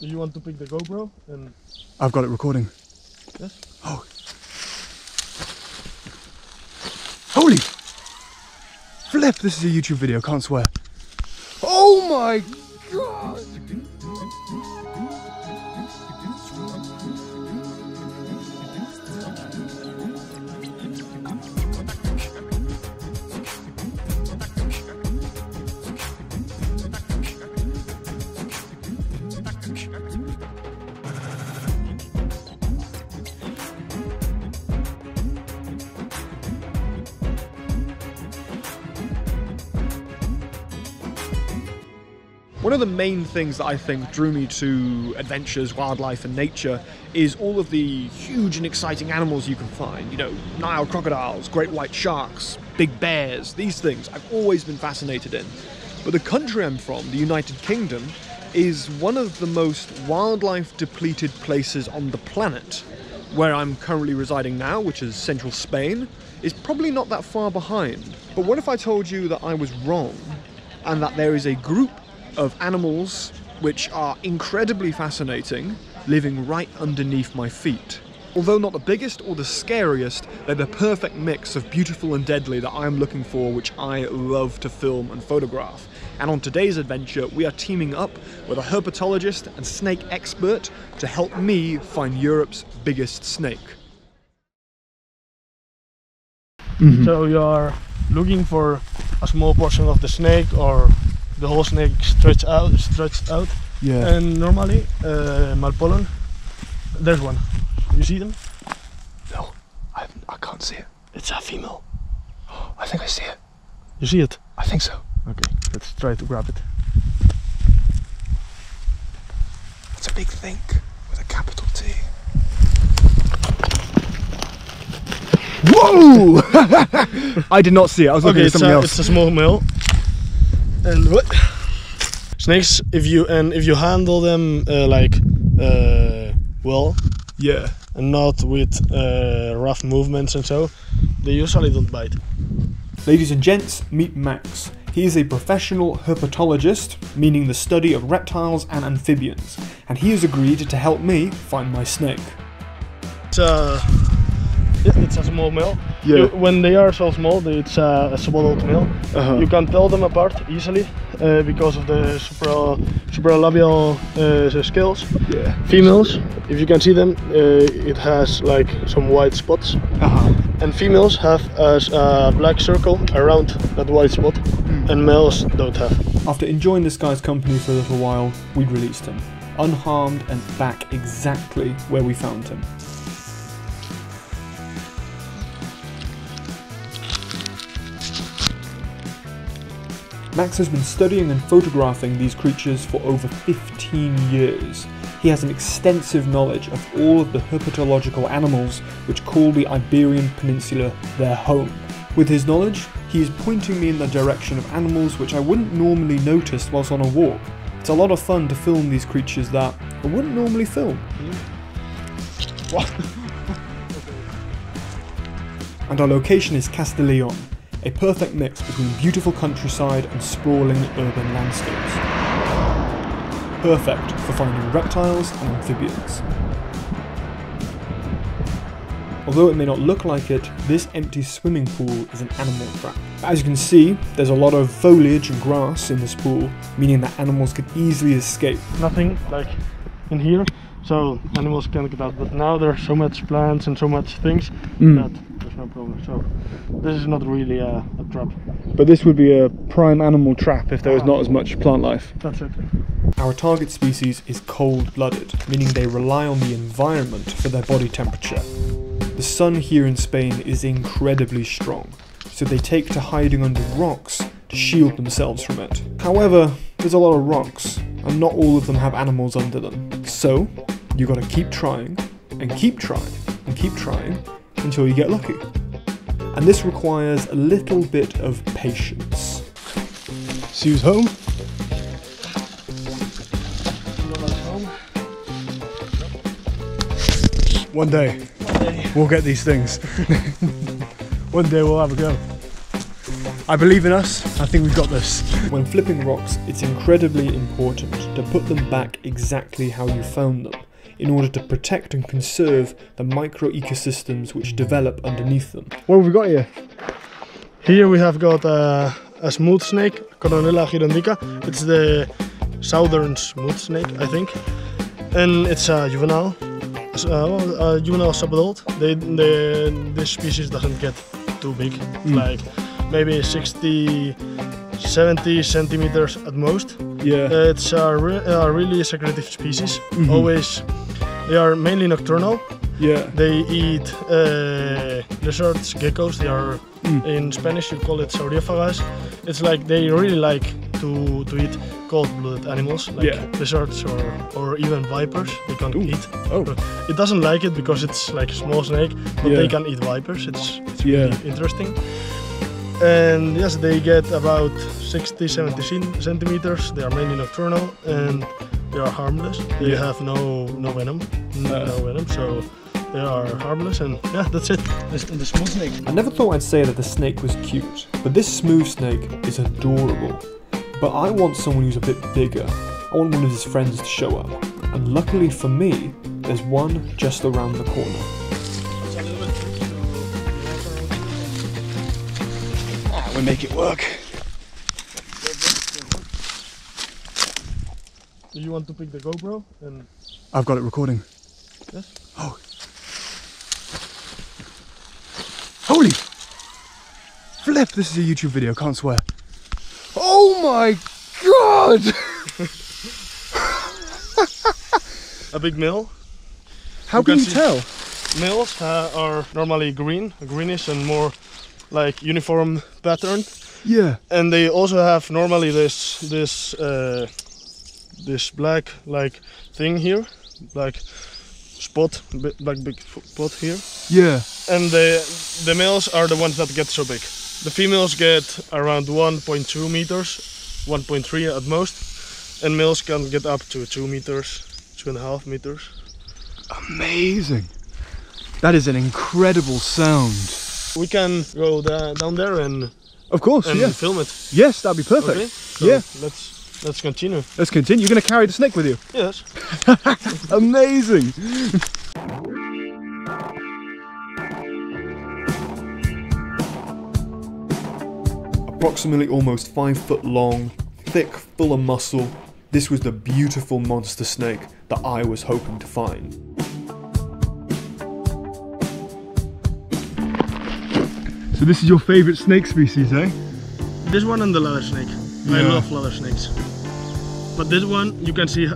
Do you want to pick the GoPro? And I've got it recording. Yes. Oh. Holy flip! This is a YouTube video, can't swear. Oh my One of the main things that I think drew me to adventures, wildlife, and nature is all of the huge and exciting animals you can find. You know, Nile crocodiles, great white sharks, big bears, these things I've always been fascinated in. But the country I'm from, the United Kingdom, is one of the most wildlife depleted places on the planet. Where I'm currently residing now, which is central Spain, is probably not that far behind. But what if I told you that I was wrong and that there is a group of animals which are incredibly fascinating living right underneath my feet. Although not the biggest or the scariest, they're the perfect mix of beautiful and deadly that I'm looking for, which I love to film and photograph. And on today's adventure, we are teaming up with a herpetologist and snake expert to help me find Europe's biggest snake. so you are looking for a small portion of the snake or the whole snake stretched out, stretched out. Yeah. And normally, uh, Malpolon, there's one. You see them? no, I, I can't see it. It's a female. I think I see it. You see it? I think so. Okay, let's try to grab it. It's a big think with a capital T. Whoa! I did not see it. I was looking Okay, at something a, else. it's a small male. And what? Snakes, if you and if you handle them uh, like uh, well Yeah. and not with uh, rough movements and so, they usually don't bite. Ladies and gents, meet Max. He is a professional herpetologist, meaning the study of reptiles and amphibians, and he has agreed to help me find my snake. It's a it- it's a small male. Yeah. You- when they are so small, it's a, a subadult male. Uh-huh. You can tell them apart easily uh, because of the supra supralabial uh, scales. Yeah. Females, if you can see them, uh, it has like some white spots. Uh-huh. And females have a, a black circle around that white spot, and males don't have. After enjoying this guy's company for a little while, we released him, unharmed and back exactly where we found him. Max has been studying and photographing these creatures for over 15 years. He has an extensive knowledge of all of the herpetological animals which call the Iberian Peninsula their home. With his knowledge, he is pointing me in the direction of animals which I wouldn't normally notice whilst on a walk. It's a lot of fun to film these creatures that I wouldn't normally film. Hmm? and our location is Castellon, a perfect mix between beautiful countryside and sprawling urban landscapes. Perfect for finding reptiles and amphibians. Although it may not look like it, this empty swimming pool is an animal trap. As you can see, there's a lot of foliage and grass in this pool, meaning that animals could easily escape. Nothing like in here, so animals can't get out. But now there's so much plants and so much things Mm. that no problem. So this is not really a, a trap. But this would be a prime animal trap if there was not as ah. much plant life. That's it. Our target species is cold blooded, meaning they rely on the environment for their body temperature. The sun here in Spain is incredibly strong, so they take to hiding under rocks to shield themselves from it. However, there's a lot of rocks, and not all of them have animals under them. So, you gotta keep trying, and keep trying, and keep trying until you get lucky. And this requires a little bit of patience. Sue's home. One day, we'll get these things. One day we'll have a go. I believe in us. I think we've got this. When flipping rocks, it's incredibly important to put them back exactly how you found them in order to protect and conserve the micro ecosystems which develop underneath them. What have we got here? Here we have got a, a smooth snake, Coronella girondica. It's the southern smooth snake, I think, and it's a juvenile, uh, a juvenile subadult. They, they, this species doesn't get too big, like maybe 60, 70 centimeters at most. Yeah. Uh, it's a, re- a really secretive species. Always, they are mainly nocturnal. yeah. They eat uh, lizards, geckos. They are in Spanish you call it saurophagas. It's like they really like to to eat cold-blooded animals like Yeah. lizards or or even vipers. They can Ooh. eat. Oh. It doesn't like it because it's like a small snake, but Yeah. they can eat vipers. It's it's Yeah. really interesting. And yes, they get about 60, 70 centimeters. They are mainly nocturnal and they are harmless. They Yeah. have no no venom, n- Uh. no venom. So they are harmless, and yeah, that's it. This, the small snake. I never thought I'd say that the snake was cute, but this smooth snake is adorable. But I want someone who's a bit bigger. I want one of his friends to show up. And luckily for me, there's one just around the corner. We make it work. Do you want to pick the GoPro? And I've got it recording. Yes. Oh. Holy flip! This is a YouTube video. Can't swear. Oh my god! a big mill. How You can can you tell? Mills uh, are normally green, greenish, and more like uniform pattern. Yeah. And they also have normally this this uh, this black like thing here, black spot, black big spot here. Yeah. and the the males are the ones that get so big. The females get around 1.2 meters, 1.3 at most, and males can get up to two meters, two and a half meters. Amazing. That is an incredible sound. We can go da- down there and, Of course, and yeah. film it. Yes, that'd be perfect. Okay? So Yeah. Let's let's continue. Let's continue. You're going to carry the snake with you. Yes. Amazing. Approximately almost 5 foot long, thick, full of muscle, this was the beautiful monster snake that I was hoping to find. So this is your favorite snake species, eh? This one and the ladder snake. I love ladder snakes. But this one, you can see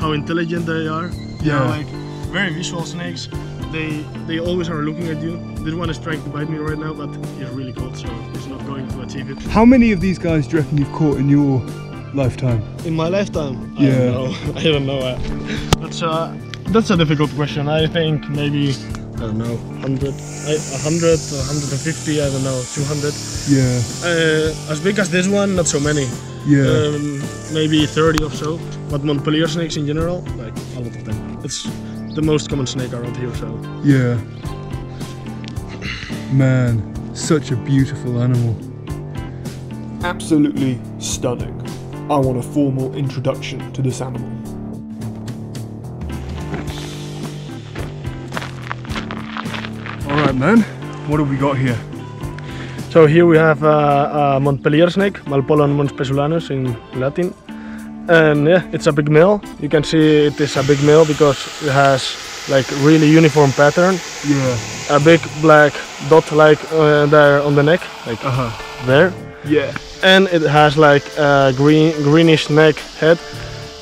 how intelligent they are. They Yeah. are like very visual snakes. They they always are looking at you. This one is trying to bite me right now, but he's really cold, so he's not going to achieve it. How many of these guys do you reckon you've caught in your lifetime? In my lifetime, Yeah. I don't know. I don't know. uh, That's a that's a difficult question. I think maybe I don't know, 100, I- 100, 150, I don't know, 200. Yeah. Uh, as big as this one, not so many. Yeah. Um, maybe 30 or so. But Montpellier snakes in general, like a lot of them. It's the most common snake around here, so. yeah. Man, such a beautiful animal. Absolutely stunning. I want a formal introduction to this animal. All right, man. What have we got here? So here we have a, a Montpellier snake, Malpolon monspessulanus in Latin. And yeah, it's a big male. You can see it is a big male because it has like really uniform pattern. Yeah. A big black dot like uh, there on the neck, like Uh huh. there. Yeah. and it has like a green greenish neck head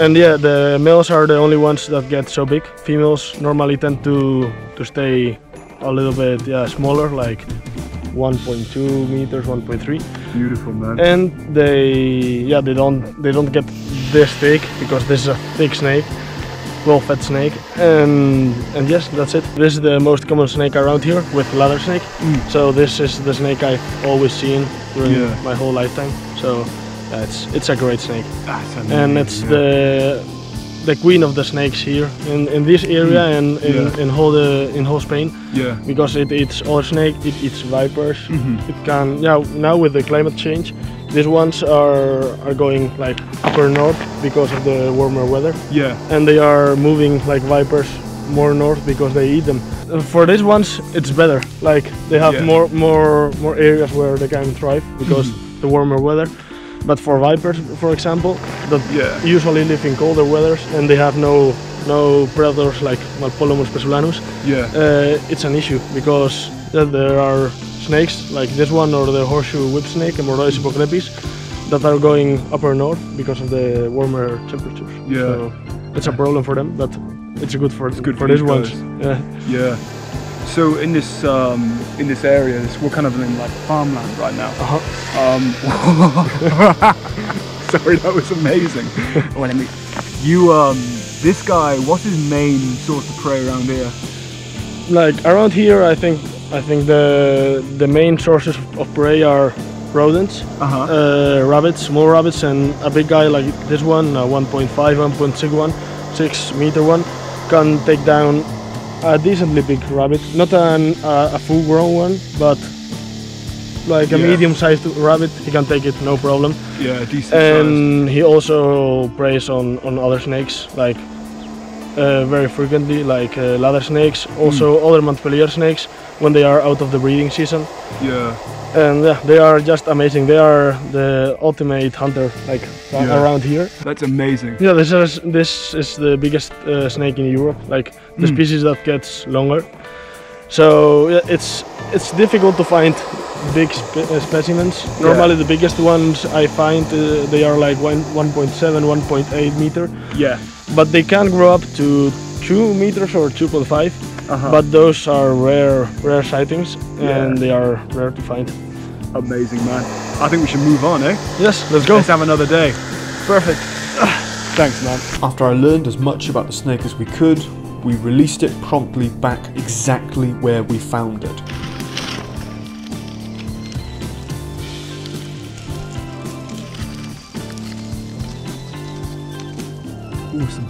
and yeah the males are the only ones that get so big females normally tend to to stay a little bit yeah smaller like 1.2 meters 1.3 Beautiful, man. and they yeah they don't they don't get this thick because this is a thick snake well fed snake. And and yes that's it. This is the most common snake around here with ladder snake. Mm. So this is the snake i've always seen during Yeah. my whole lifetime. So yeah, it's it's a great snake. That's and it's yeah. the the queen of the snakes here in, in this area and in, Yeah. in whole the, in whole Spain Yeah. because it eats other snake, it eats vipers. Mhm. It can yeah now with the climate change, these ones are are going like upper north because of the warmer weather, Yeah. and they are moving like vipers more north because they eat them. For these ones, it's better. Like they have Yeah. more more more areas where they can thrive because the warmer weather. But for vipers, for example, that Yeah. usually live in colder weathers and they have no no predators like Malpolon monspessulanus, Yeah. uh, it's an issue because there are snakes like this one or the horseshoe whip snake, Hemorrhois hippocrepis, that are going upper north because of the warmer temperatures. Yeah. So it's a problem for them, but it's good for good for these ones. Yeah. Yeah. So in this um, in this area, this, we're kind of in like farmland right now. Uh-huh. Um, sorry, that was amazing. well, let me. You um, this guy, what's his main source of prey around here? Like around here, I think I think the the main sources of prey are rodents, Uh huh. uh, rabbits, small rabbits, and a big guy like this one, a 1.5, 1.6 one, six meter one, can take down a decently big rabbit. Not an, uh, a full grown one, but like a Yeah. medium sized rabbit, he can take it no problem. yeah, decent. And he also preys on, on other snakes, like uh, very frequently, like uh, ladder snakes, also Hmm. other Montpellier snakes when they are out of the breeding season. Yeah. And yeah, they are just amazing. They are the ultimate hunter, like Yeah. around here. That's amazing. Yeah, this is this is the biggest uh, snake in Europe, like the Mm. species that gets longer. So yeah, it's it's difficult to find big spe- uh, specimens. Normally, the biggest ones I find uh, they are like one, 1.7, 1.8 meter, Yeah. But they can grow up to two meters or 2.5. Uh-huh. But those are rare rare sightings, Yeah. and they are rare to find. amazing, man. I think we should move on, eh? Yes, let's go. Let's have another day. Perfect. Thanks, man. After I learned as much about the snake as we could, we released it promptly back exactly where we found it. Awesome.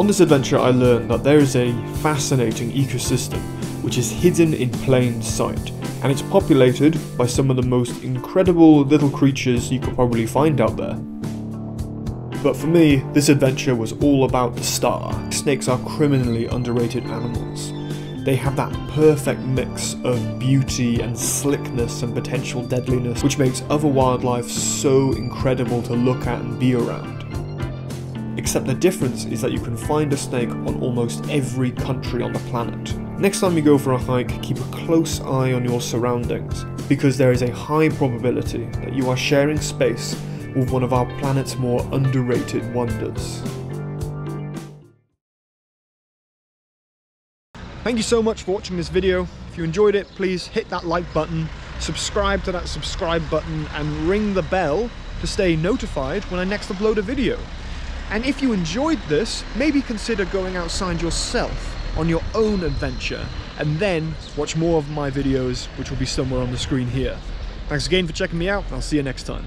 On this adventure, I learned that there is a fascinating ecosystem which is hidden in plain sight, and it's populated by some of the most incredible little creatures you could probably find out there. But for me, this adventure was all about the star. Snakes are criminally underrated animals. They have that perfect mix of beauty and slickness and potential deadliness, which makes other wildlife so incredible to look at and be around. Except the difference is that you can find a snake on almost every country on the planet. Next time you go for a hike, keep a close eye on your surroundings, because there is a high probability that you are sharing space with one of our planet's more underrated wonders. Thank you so much for watching this video. If you enjoyed it, please hit that like button, subscribe to that subscribe button, and ring the bell to stay notified when I next upload a video. And if you enjoyed this, maybe consider going outside yourself on your own adventure, and then watch more of my videos, which will be somewhere on the screen here. Thanks again for checking me out, I'll see you next time.